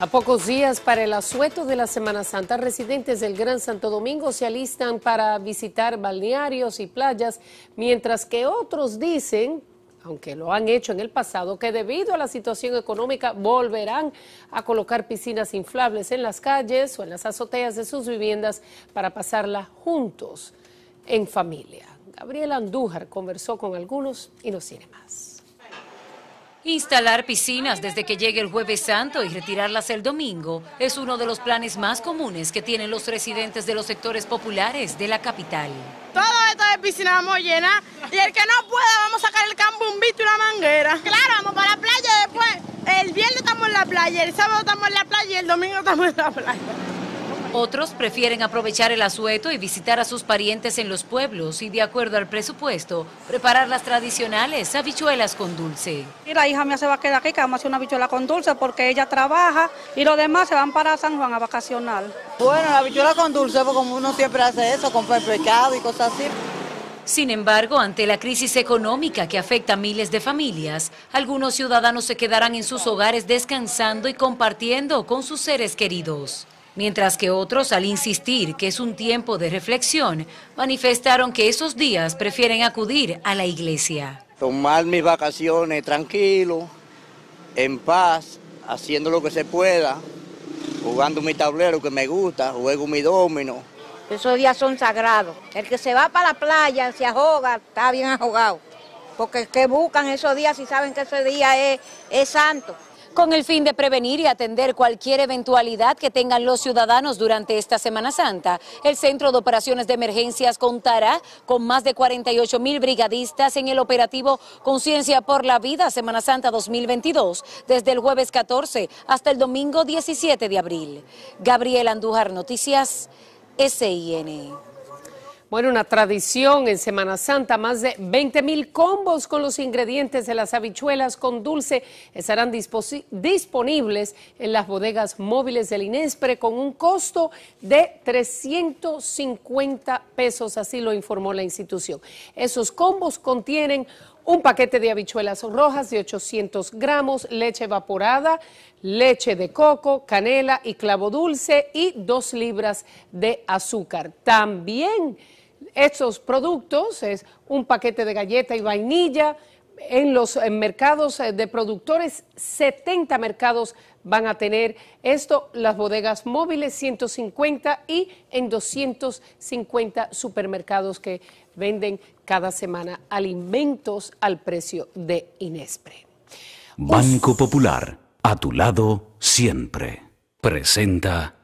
A pocos días para el asueto de la Semana Santa, residentes del Gran Santo Domingo se alistan para visitar balnearios y playas, mientras que otros dicen, aunque lo han hecho en el pasado, que debido a la situación económica volverán a colocar piscinas inflables en las calles o en las azoteas de sus viviendas para pasarla juntos en familia. Gabriel Andújar conversó con algunos y nos tiene más. Instalar piscinas desde que llegue el jueves santo y retirarlas el domingo es uno de los planes más comunes que tienen los residentes de los sectores populares de la capital. Todo esto de piscina vamos a llenar y el que no pueda vamos a sacar el cambumbito y una manguera. Claro, vamos para la playa después. El viernes estamos en la playa, el sábado estamos en la playa y el domingo estamos en la playa. Otros prefieren aprovechar el asueto y visitar a sus parientes en los pueblos y, de acuerdo al presupuesto, preparar las tradicionales habichuelas con dulce. Y la hija mía se va a quedar aquí, que vamos a hacer una habichuela con dulce porque ella trabaja y los demás se van para San Juan a vacacionar. Bueno, la habichuela con dulce, porque como uno siempre hace eso, compra pescado y cosas así. Sin embargo, ante la crisis económica que afecta a miles de familias, algunos ciudadanos se quedarán en sus hogares descansando y compartiendo con sus seres queridos mientras que otros, al insistir que es un tiempo de reflexión, manifestaron que esos días prefieren acudir a la iglesia. Tomar mis vacaciones tranquilo, en paz, haciendo lo que se pueda, jugando mi tablero que me gusta, juego mi domino. Esos días son sagrados. El que se va para la playa, se ahoga, está bien ahogado. Porque que buscan esos días y saben que ese día es, es santo. Con el fin de prevenir y atender cualquier eventualidad que tengan los ciudadanos durante esta Semana Santa, el Centro de Operaciones de Emergencias contará con más de 48 mil brigadistas en el operativo Conciencia por la Vida Semana Santa 2022, desde el jueves 14 hasta el domingo 17 de abril. Gabriel Andújar, Noticias, SIN. Bueno, una tradición en Semana Santa, más de 20 mil combos con los ingredientes de las habichuelas con dulce estarán disponibles en las bodegas móviles del Inespre con un costo de 350 pesos, así lo informó la institución. Esos combos contienen un paquete de habichuelas rojas de 800 gramos, leche evaporada, leche de coco, canela y clavo dulce y dos libras de azúcar. También estos productos es un paquete de galleta y vainilla. En los mercados eh, de productores, 70 mercados van a tener esto, las bodegas móviles 150 y en 250 supermercados que venden cada semana alimentos al precio de Inespre. Banco Popular, a tu lado siempre. Presenta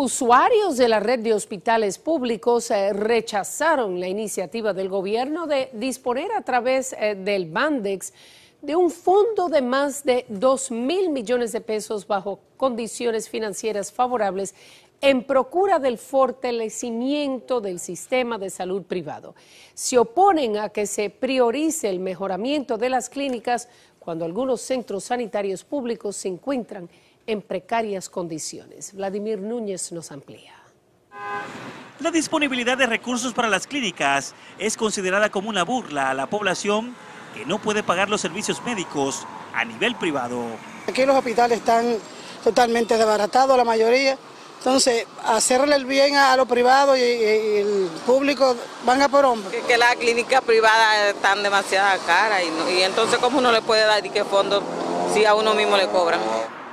Usuarios de la red de hospitales públicos eh, rechazaron la iniciativa del gobierno de disponer a través eh, del Bandex de un fondo de más de 2 mil millones de pesos bajo condiciones financieras favorables en procura del fortalecimiento del sistema de salud privado. Se oponen a que se priorice el mejoramiento de las clínicas cuando algunos centros sanitarios públicos se encuentran en precarias condiciones. Vladimir Núñez nos amplía. La disponibilidad de recursos para las clínicas es considerada como una burla a la población que no puede pagar los servicios médicos a nivel privado. Aquí los hospitales están totalmente desbaratados, la mayoría. Entonces, hacerle el bien a, los privados y, el público van a por hombro. Que, las clínicas privadas están demasiado caras y, y entonces, ¿cómo uno le puede dar y qué fondo si a uno mismo le cobran?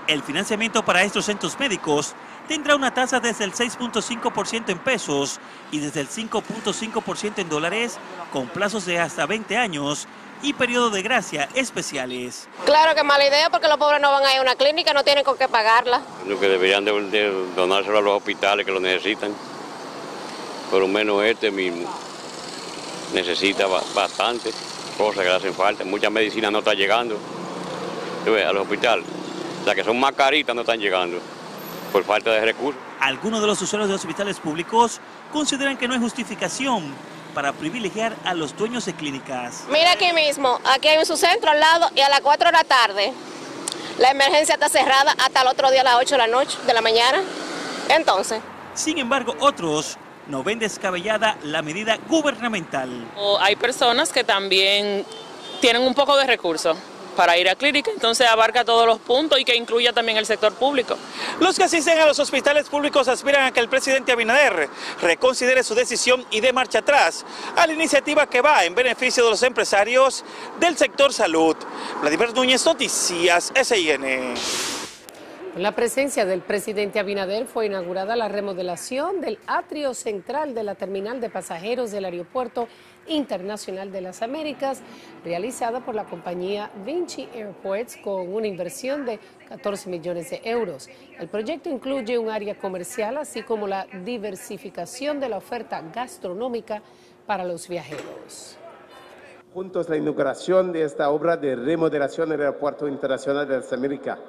El financiamiento para estos centros médicos tendrá una tasa desde el 6.5% en pesos y desde el 5.5% en dólares, con plazos de hasta 20 años y periodo de gracia especiales. Claro que mala idea porque los pobres no van a ir a una clínica, no tienen con qué pagarla. Lo que deberían de, donárselo a los hospitales que lo necesitan. Por lo menos este mismo necesita bastante cosas que le hacen falta. Mucha medicina no está llegando a los hospitales que son más caritas no están llegando por falta de recursos. Algunos de los usuarios de hospitales públicos consideran que no hay justificación para privilegiar a los dueños de clínicas. Mira aquí mismo, aquí hay un subcentro al lado y a las 4 de la tarde la emergencia está cerrada hasta el otro día a las 8 de la noche, de la mañana. Entonces. Sin embargo, otros no ven descabellada la medida gubernamental. hay personas que también tienen un poco de recursos para ir a clínica, entonces abarca todos los puntos y que incluya también el sector público. Los que asisten a los hospitales públicos aspiran a que el presidente Abinader reconsidere su decisión y dé marcha atrás a la iniciativa que va en beneficio de los empresarios del sector salud. Vladimir Núñez, Noticias, SIN. En la presencia del presidente Abinader fue inaugurada la remodelación del atrio central de la terminal de pasajeros del Aeropuerto Internacional de las Américas, realizada por la compañía Vinci Airports con una inversión de 14 millones de euros. El proyecto incluye un área comercial, así como la diversificación de la oferta gastronómica para los viajeros. Juntos la inauguración de esta obra de remodelación del Aeropuerto Internacional de las Américas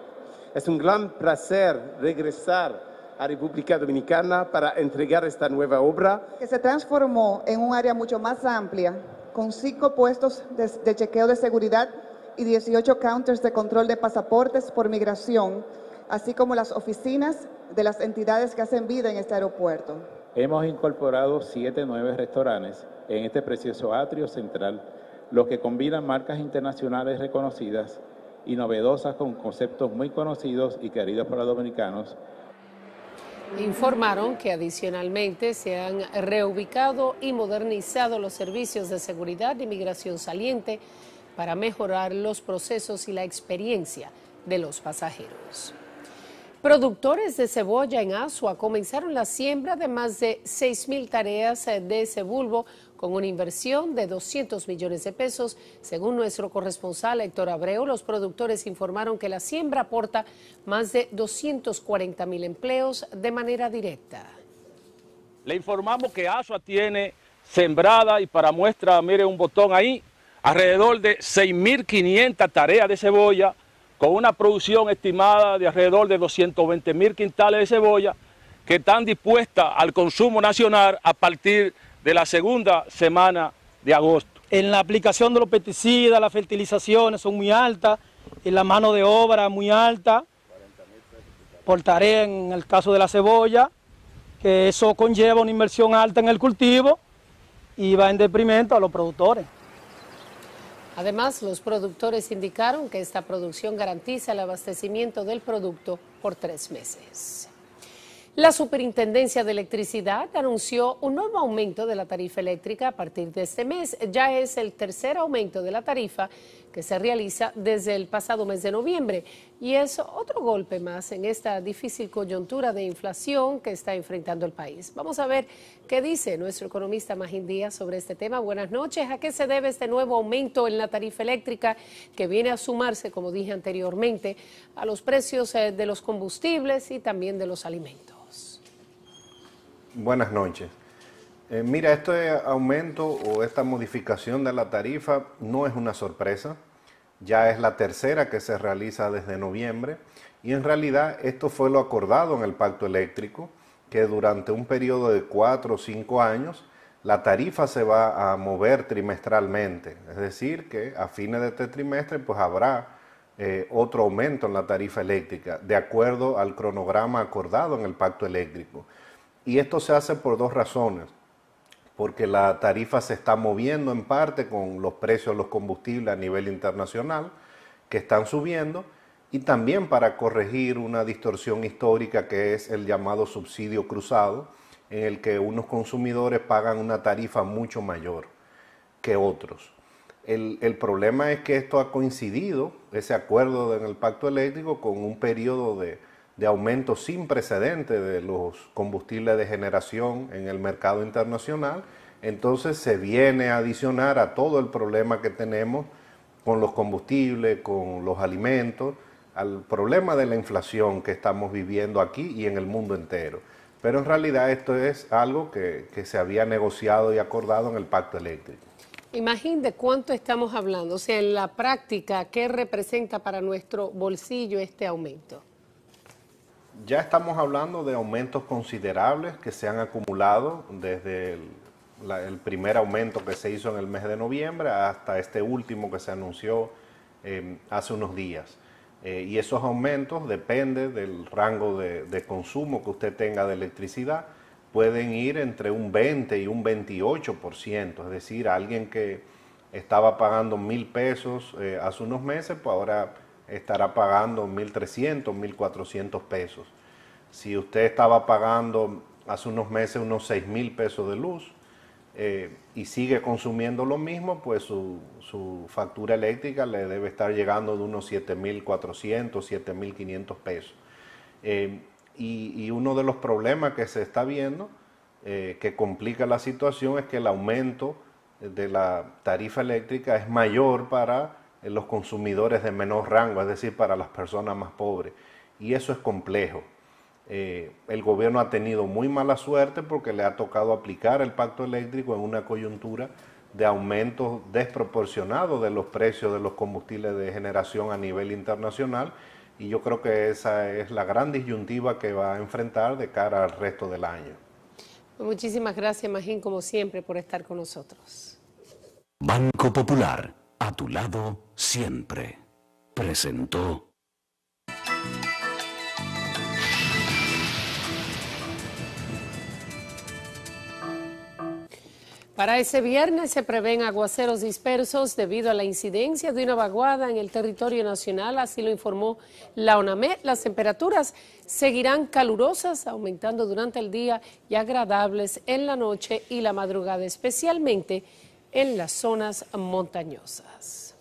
es un gran placer regresar a República Dominicana para entregar esta nueva obra. Que se transformó en un área mucho más amplia, con cinco puestos de, chequeo de seguridad y 18 counters de control de pasaportes por migración, así como las oficinas de las entidades que hacen vida en este aeropuerto. Hemos incorporado siete nueve restaurantes en este precioso atrio central, los que combinan marcas internacionales reconocidas y novedosas con conceptos muy conocidos y queridos por los dominicanos. Informaron que adicionalmente se han reubicado y modernizado los servicios de seguridad de inmigración saliente para mejorar los procesos y la experiencia de los pasajeros. Productores de cebolla en Asua comenzaron la siembra de más de 6.000 tareas de ese bulbo con una inversión de 200 millones de pesos. Según nuestro corresponsal Héctor Abreu, los productores informaron que la siembra aporta más de 240 mil empleos de manera directa. Le informamos que Asua tiene sembrada y para muestra, mire un botón ahí, alrededor de 6.500 tareas de cebolla con una producción estimada de alrededor de 220 mil quintales de cebolla que están dispuestas al consumo nacional a partir de la segunda semana de agosto. En la aplicación de los pesticidas, las fertilizaciones son muy altas, en la mano de obra muy alta, por tarea en el caso de la cebolla, que eso conlleva una inversión alta en el cultivo y va en deprimento a los productores. Además, los productores indicaron que esta producción garantiza el abastecimiento del producto por tres meses. La Superintendencia de Electricidad anunció un nuevo aumento de la tarifa eléctrica a partir de este mes. Ya es el tercer aumento de la tarifa se realiza desde el pasado mes de noviembre y es otro golpe más en esta difícil coyuntura de inflación que está enfrentando el país. Vamos a ver qué dice nuestro economista Magín Díaz sobre este tema. Buenas noches. ¿A qué se debe este nuevo aumento en la tarifa eléctrica que viene a sumarse, como dije anteriormente, a los precios eh, de los combustibles y también de los alimentos? Buenas noches. Eh, mira, este aumento o esta modificación de la tarifa no es una sorpresa, ya es la tercera que se realiza desde noviembre y en realidad esto fue lo acordado en el pacto eléctrico, que durante un periodo de cuatro o cinco años la tarifa se va a mover trimestralmente, es decir, que a fines de este trimestre pues habrá eh, otro aumento en la tarifa eléctrica, de acuerdo al cronograma acordado en el pacto eléctrico. Y esto se hace por dos razones. Porque la tarifa se está moviendo en parte con los precios de los combustibles a nivel internacional, que están subiendo, y también para corregir una distorsión histórica que es el llamado subsidio cruzado, en el que unos consumidores pagan una tarifa mucho mayor que otros. El, el, problema es que esto ha coincidido, ese acuerdo en el pacto eléctrico, con un periodo de, de aumento sin precedente de los combustibles de generación en el mercado internacional, entonces se viene a adicionar a todo el problema que tenemos con los combustibles, con los alimentos, al problema de la inflación que estamos viviendo aquí y en el mundo entero. Pero en realidad esto es algo que, se había negociado y acordado en el pacto eléctrico. Imagínate cuánto estamos hablando, o sea, en la práctica, ¿qué representa para nuestro bolsillo este aumento? Ya estamos hablando de aumentos considerables que se han acumulado desde el, primer aumento que se hizo en el mes de noviembre hasta este último que se anunció em, hace unos días. Eh, y esos aumentos dependen del rango de, consumo que usted tenga de electricidad, pueden ir entre un 20 y un 28%, es decir, alguien que estaba pagando mil pesos eh, hace unos meses, pues ahora estará pagando 1.300, 1.400 pesos. Si usted estaba pagando hace unos meses unos 6 mil pesos de luz eh, y sigue consumiendo lo mismo, pues su, su, factura eléctrica le debe estar llegando de unos 7.400, 7.500 pesos. Eh, y, y, uno de los problemas que se está viendo, eh, que complica la situación, es que el aumento de la tarifa eléctrica es mayor para los consumidores de menor rango, es decir, para las personas más pobres. Y eso es complejo. Eh, el gobierno ha tenido muy mala suerte porque le ha tocado aplicar el pacto eléctrico en una coyuntura de aumento desproporcionado de los precios de los combustibles de generación a nivel internacional y yo creo que esa es la gran disyuntiva que va a enfrentar de cara al resto del año. Muchísimas gracias, Magín, como siempre, por estar con nosotros. Banco Popular, a tu lado siempre. Presentó. Para ese viernes se prevén aguaceros dispersos debido a la incidencia de una vaguada en el territorio nacional, así lo informó la ONAMED. Las temperaturas seguirán calurosas, aumentando durante el día y agradables en la noche y la madrugada, especialmente en las zonas montañosas.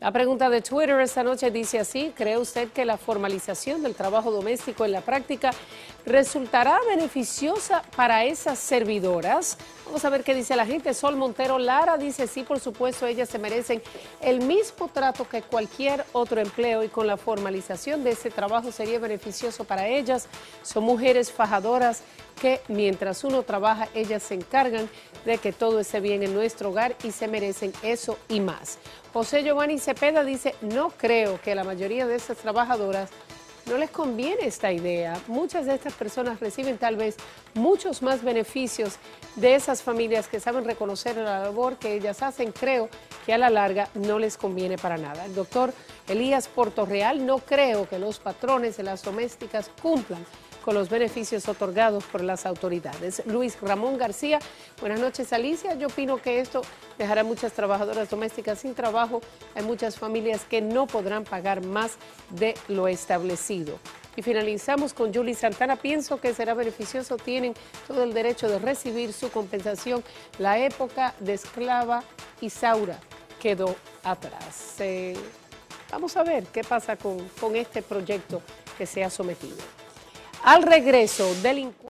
La pregunta de Twitter esta noche dice así, ¿cree usted que la formalización del trabajo doméstico en la práctica resultará beneficiosa para esas servidoras? Vamos a ver qué dice la gente. Sol Montero Lara dice, sí, por supuesto, ellas se merecen el mismo trato que cualquier otro empleo y con la formalización de ese trabajo sería beneficioso para ellas. Son mujeres fajadoras que mientras uno trabaja, ellas se encargan de que todo esté bien en nuestro hogar y se merecen eso y más. José Giovanni Cepeda dice, no creo que la mayoría de esas trabajadoras no les conviene esta idea. Muchas de estas personas reciben tal vez muchos más beneficios de esas familias que saben reconocer la labor que ellas hacen. Creo que a la larga no les conviene para nada. El doctor Elías Portorreal no creo que los patrones de las domésticas cumplan con los beneficios otorgados por las autoridades. Luis Ramón García, buenas noches Alicia. Yo opino que esto dejará muchas trabajadoras domésticas sin trabajo. Hay muchas familias que no podrán pagar más de lo establecido. Y finalizamos con Julie Santana. Pienso que será beneficioso. Tienen todo el derecho de recibir su compensación. La época de esclava Isaura quedó atrás. Eh, vamos a ver qué pasa con, con este proyecto que se ha sometido. Al regreso, delincuentes.